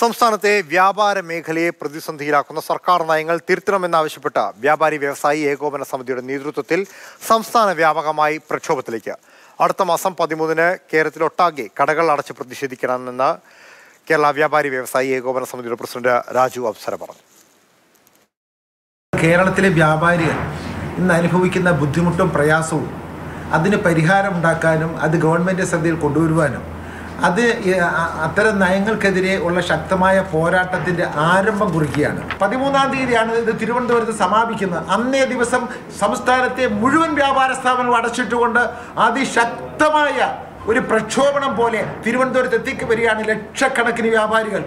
സംസ്ഥാനത്തെ വ്യാപാര മേഖലയെ പ്രതിസന്ധിയിലാക്കുന്ന സർക്കാർ നയങ്ങൾ തിരുത്തണമെന്നാവശ്യപ്പെട്ട് വ്യാപാരി വ്യവസായി ഏകോപന സമിതിയുടെ നേതൃത്വത്തിൽ സംസ്ഥാന വ്യാപകമായി പ്രക്ഷോഭത്തിലേക്ക്. അടുത്ത മാസം പതിമൂന്നിന് കേരളത്തിലൊട്ടാകെ കടകൾ അടച്ച് പ്രതിഷേധിക്കണമെന്ന് കേരള വ്യാപാരി വ്യവസായി ഏകോപന സമിതിയുടെ പ്രസിഡന്റ് രാജു അപ്സര പറഞ്ഞു. കേരളത്തിലെ വ്യാപാരികൾ ഇന്ന് അനുഭവിക്കുന്ന ബുദ്ധിമുട്ടും പ്രയാസവും അതിന് പരിഹാരം ഉണ്ടാക്കാനും അത് ഗവൺമെന്റ് ശ്രദ്ധയിൽ കൊണ്ടുവരുവാനും അത് അത്തരം നയങ്ങൾക്കെതിരെ ഉള്ള ശക്തമായ പോരാട്ടത്തിന്റെ ആരംഭം കുറിക്കുകയാണ്. പതിമൂന്നാം തീയതിയാണ് ഇത് തിരുവനന്തപുരത്ത് സമാപിക്കുന്നത്. അന്നേ ദിവസം സംസ്ഥാനത്തെ മുഴുവൻ വ്യാപാര സ്ഥാപനങ്ങൾ അടച്ചിട്ടുകൊണ്ട് അതിശക്തമായ ഒരു പ്രക്ഷോഭണം പോലെ തിരുവനന്തപുരത്ത് എത്തിക്ക് വരികയാണ് ലക്ഷക്കണക്കിന് വ്യാപാരികൾ.